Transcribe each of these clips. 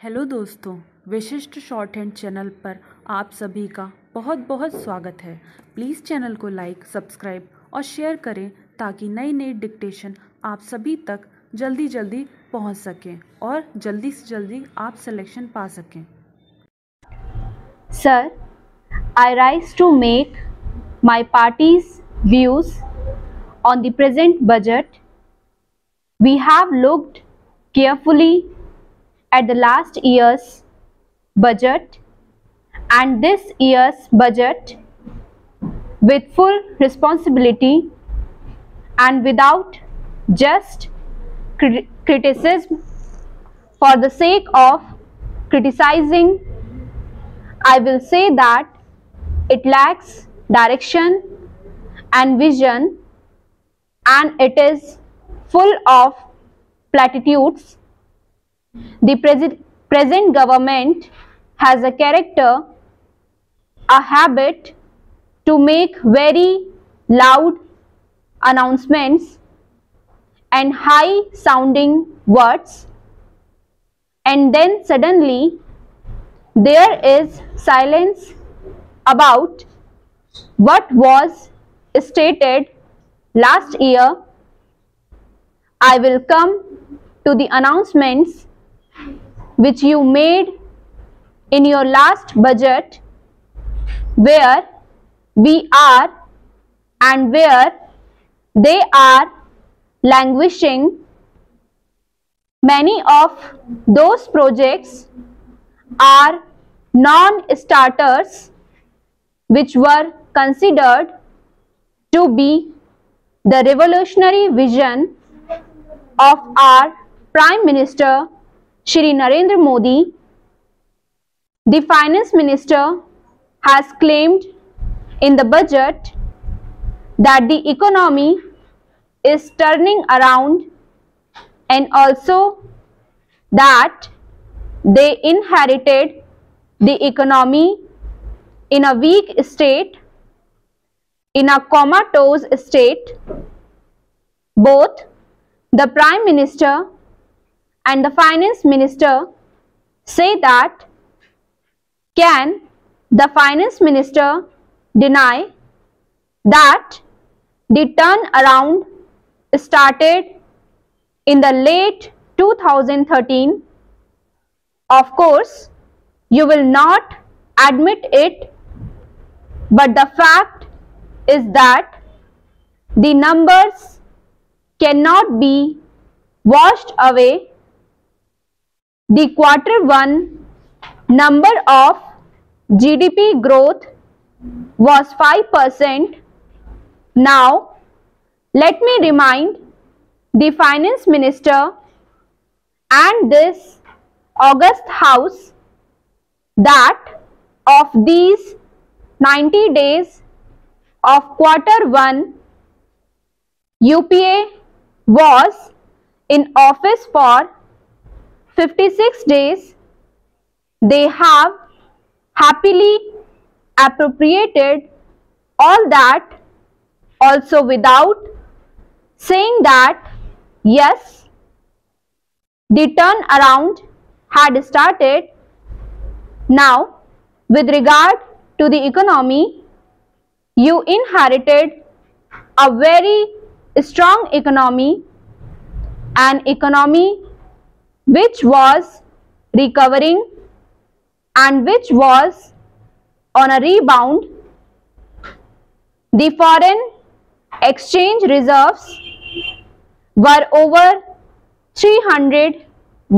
Hello दोस्तों, विशिष्ट short hand channel पर आप सभी का बहुत बहुत स्वागत है। प्लीज़ चैनल को लाइक, सब्सक्राइब और शेयर करें ताकि नई नई डिक्टेशन आप सभी तक जल्दी जल्दी पहुँच सकें और जल्दी से जल्दी आप सिलेक्शन पा सकें। Sir I rise to make my parties views on the present budget we have looked carefully at the last year's budget and this year's budget with full responsibility and without just crit- criticism for the sake of criticizing I will say that it lacks direction and vision and it is full of platitudes. The present government has a character, a habit to make very loud announcements and high sounding words and then suddenly there is silence about what was stated last year. I will come to the announcements which you made in your last budget where we are and where they are languishing. Many of those projects are non-starters which were considered to be the revolutionary vision of our Prime Minister Shri Narendra Modi. The Finance Minister has claimed in the budget that the economy is turning around and also that they inherited the economy in a weak state, in a comatose state. Both the Prime Minister and the Finance Minister say that can the Finance Minister deny that the turnaround started in the late 2013 of course, you will not admit it, but the fact is that the numbers cannot be washed away. The quarter one number of GDP growth was 5%. Now, let me remind the finance minister and this August House that of these 90 days of quarter 1 UPA was in office for 56 days they have happily appropriated all that also without saying that yes the turnaround had started. Now, with regard to the economy, you inherited a very strong economy, an economy which was recovering and which was on a rebound. The foreign exchange reserves were over 300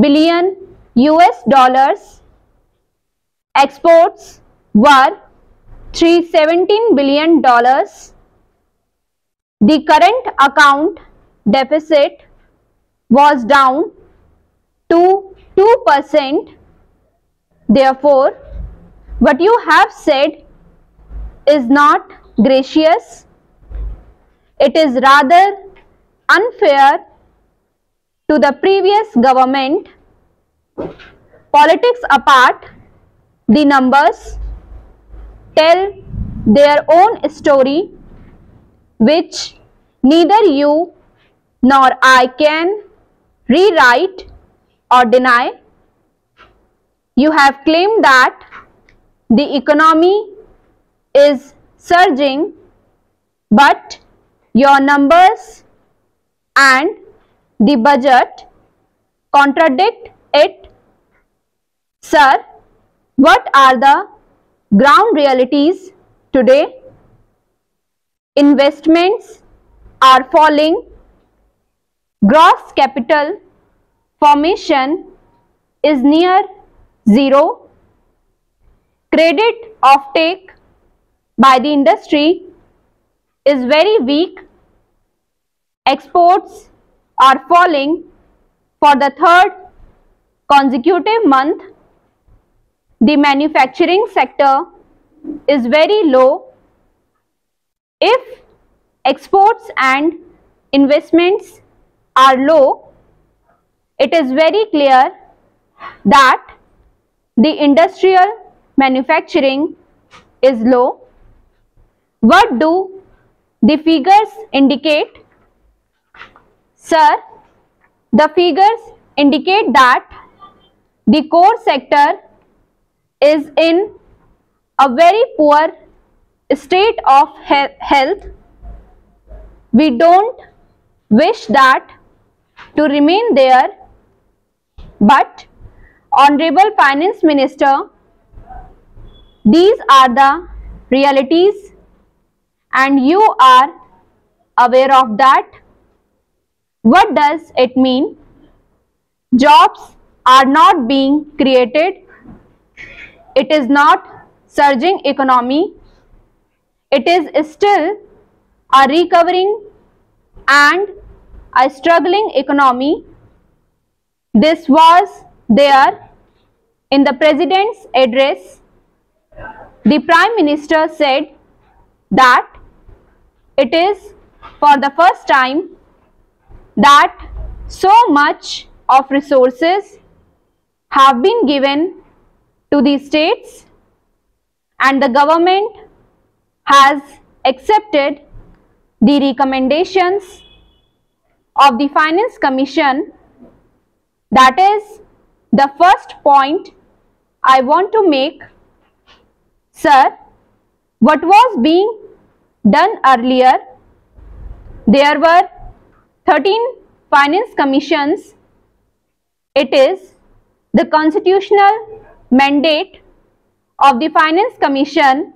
billion US dollars. Exports were 317 billion dollars. The current account deficit was down to 2%. Therefore, what you have said is not gracious. It is rather unfair to the previous government Politics apart, the numbers tell their own story which neither you nor I can rewrite or deny. you have claimed that the economy is surging but your numbers and the budget contradict it. Sir, what are the ground realities today? Investments are falling, gross capital formation is near zero, credit offtake by the industry is very weak, exports are falling for the third consecutive month, the manufacturing sector is very low. If exports and investments are low, it is very clear that the industrial manufacturing is low. What do the figures indicate? Sir, the figures indicate that the core sector is in a very poor state of health. We don't wish that to remain there but Honorable Finance Minister, these are the realities and you are aware of that. What does it mean? Jobs are not being created. It is not surging economy. It is still a recovering and a struggling economy. This was there in the President's address. The Prime Minister said that it is for the first time that so much of resources have been given to the states and the government has accepted the recommendations of the Finance Commission that is the first point I want to make, sir, what was being done earlier, there were 13 finance commissions. It is the constitutional mandate of the finance commission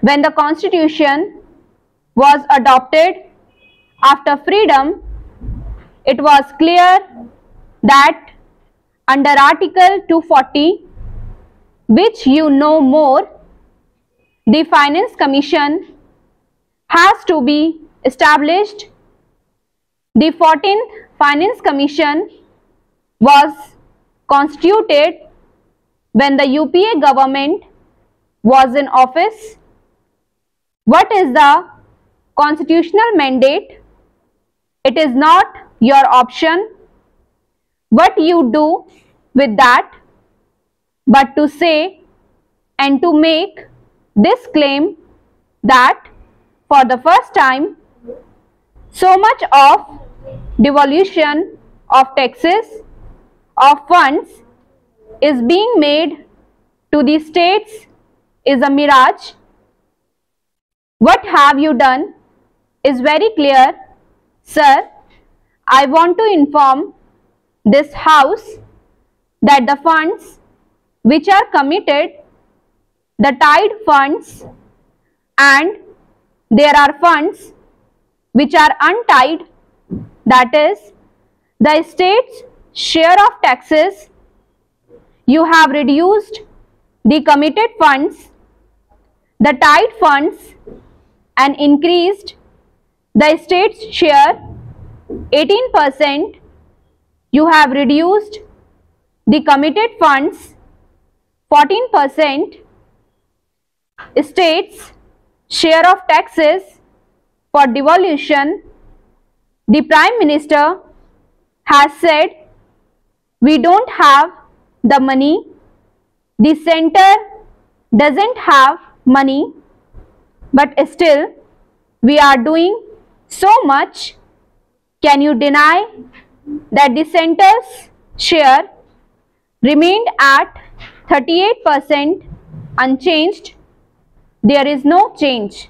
when the constitution was adopted after freedom, it was clear that under Article 240, which you know more, the Finance Commission has to be established. The 14th Finance Commission was constituted when the UPA government was in office. What is the constitutional mandate? It is not your option what you do with that but to say and to make this claim that for the first time so much of devolution of taxes of funds is being made to the states is a mirage. What have you done is very clear. Sir, I want to inform this house that the funds which are committed, the tied funds and there are funds which are untied that is the state's share of taxes you have reduced the committed funds the tied funds and increased the state's share 18 percent you have reduced the committed funds. 14% states share of taxes for devolution. The prime minister has said we don't have the money. The center doesn't have money but still we are doing so much can you deny that the center's share remained at 38% unchanged. There is no change.